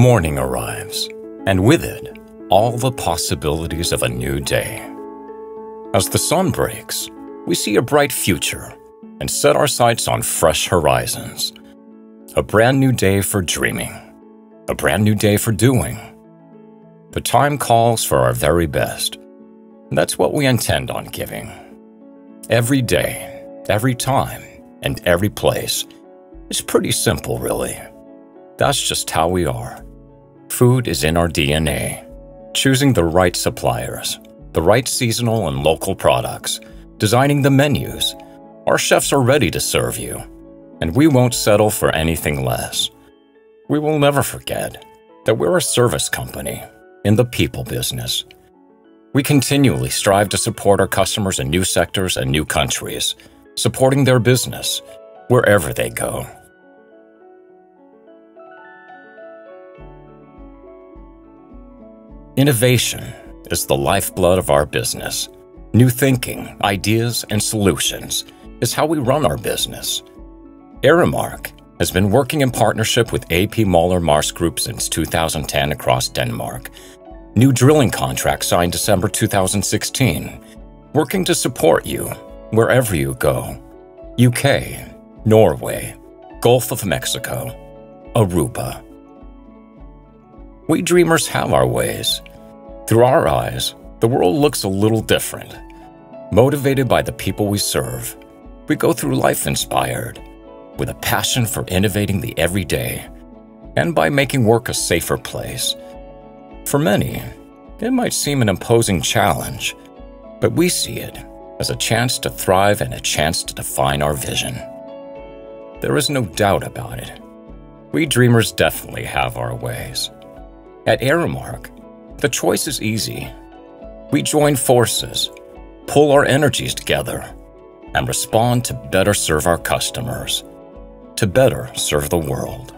Morning arrives, and with it, all the possibilities of a new day. As the sun breaks, we see a bright future and set our sights on fresh horizons. A brand new day for dreaming, a brand new day for doing. The time calls for our very best. That's what we intend on giving. Every day, every time, and every place It's pretty simple, really. That's just how we are. Food is in our DNA. Choosing the right suppliers, the right seasonal and local products, designing the menus. Our chefs are ready to serve you, and we won't settle for anything less. We will never forget that we're a service company in the people business. We continually strive to support our customers in new sectors and new countries, supporting their business wherever they go. Innovation is the lifeblood of our business. New thinking, ideas, and solutions is how we run our business. Aramark has been working in partnership with AP Møller Mærsk Group since 2010 across Denmark. New drilling contract signed December 2016, working to support you wherever you go. UK, Norway, Gulf of Mexico, Aruba. We dreamers have our ways. Through our eyes, the world looks a little different. Motivated by the people we serve, we go through life inspired, with a passion for innovating the everyday, and by making work a safer place. For many, it might seem an imposing challenge, but we see it as a chance to thrive and a chance to define our vision. There is no doubt about it. We dreamers definitely have our ways. At Aramark, the choice is easy. We join forces, pull our energies together, and respond to better serve our customers, to better serve the world.